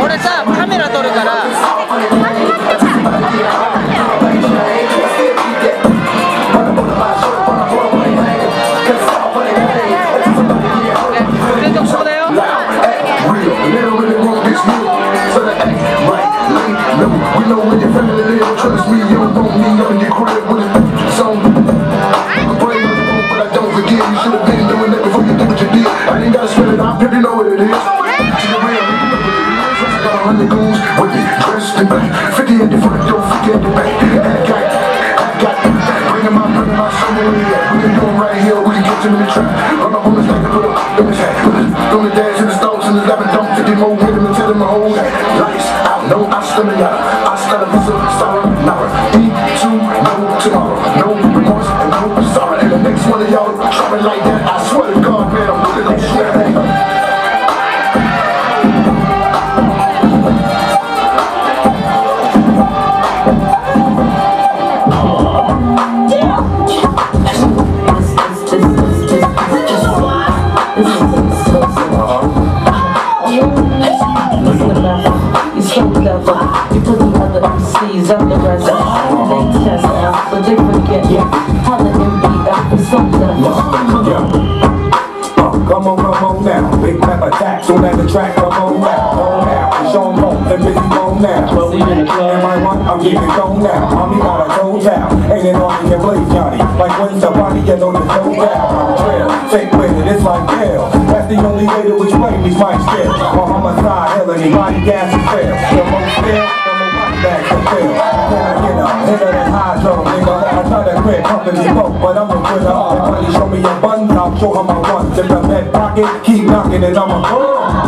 俺さカメラ撮るから。You know what it is. Oh, to the real, you know what it is. I got a hundred goons with me, dressed in black. 50 at the front door, 50 at the back. I got, I got, bring them out, bring them out, show me where you at. We can do 'em right here, we can get to the trap. On the stack and put up, let me chat. Throw the dash You of her, you put the other MCs under pressure. They test us, but they forget how the MPF is so clever. Come on, come on now. Big attack, soon as the track come on now. On now, it's on low, and busy on now. But we in the club. Am I right? I'm keeping going now. I'm here on a toe town. Ain't it on can play Johnny? Like when somebody get on the toe down. On the trail, fake with it, like hell. That's the only way to explain these mic skills. My homicide, hell, anybody gas and fail. The most fail, the more white bags to fail. Then I get up, hit that high drum, nigga. I try to quit company smoke, but I'm a quitter. Everybody show me a bun, I'll show her my one. In the back pocket, keep knocking it, I'm a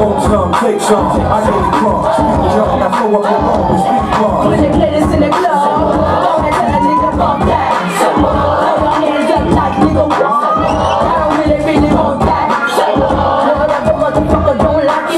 Won't some, take some, I get it crunk. Young, I throw up the phone, speak When crunk. they play this in the club,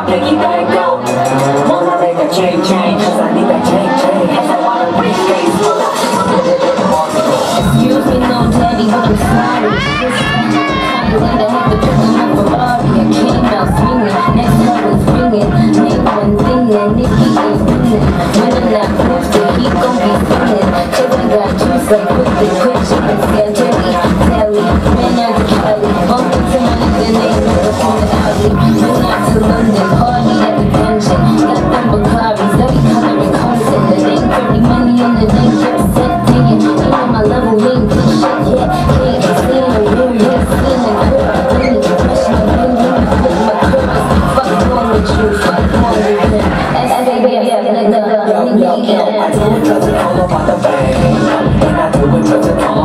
my piggy bank go. Wanna make a change, change, cause I need that change, change. Cause I wanna reach days Excuse me, no daddy, I'm sorry. I'm to. I ringing. One thing and When I'm not 50, he gon' be singing. Cause we got juice like with the quick. I don't dressing all about the bang. and I do it, dressing all